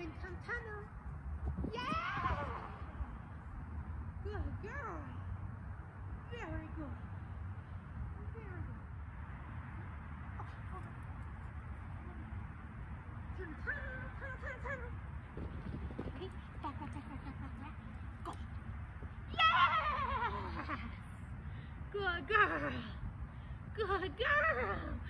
in some tunnel. Yeah! Good girl. Very good. Very good. Some tunnel, tunnel, tunnel, tunnel. Okay, back, back, back, back, back, back. Go. yeah! Good girl. Good girl.